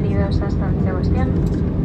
Bienvenidos a San Sebastián.